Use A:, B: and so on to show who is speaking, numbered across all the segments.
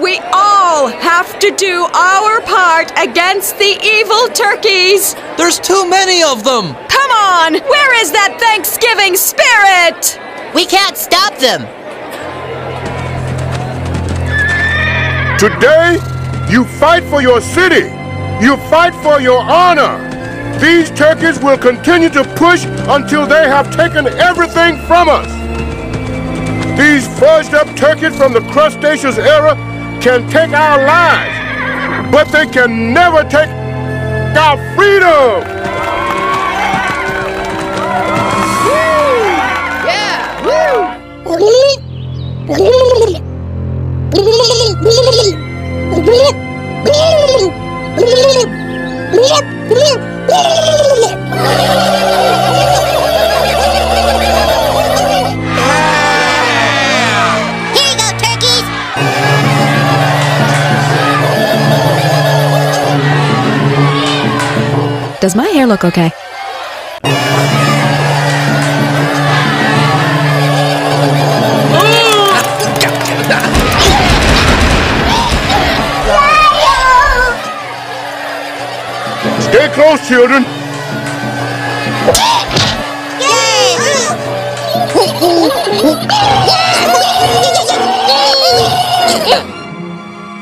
A: We all have to do our part against the evil turkeys.
B: There's too many of them!
A: Come on, where is that Thanksgiving spirit?
C: We can't stop them.
D: Today, you fight for your city. You fight for your honor. These turkeys will continue to push until they have taken everything from us. These fudged up turkeys from the crustaceous era can take our lives, but they can never take our freedom.
C: Here
A: Does my hair look okay?
D: Stay close, children.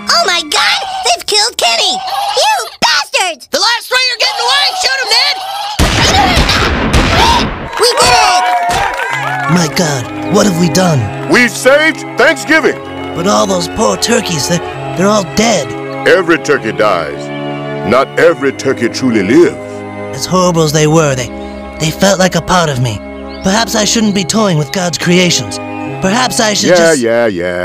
C: Oh my god! They've killed Kenny!
E: My God, what have we done?
D: We've saved Thanksgiving.
E: But all those poor turkeys, they're, they're all dead.
D: Every turkey dies. Not every turkey truly lives.
E: As horrible as they were, they, they felt like a part of me. Perhaps I shouldn't be toying with God's creations. Perhaps I should
D: Yeah,
E: just.
D: Yeah, yeah, yeah.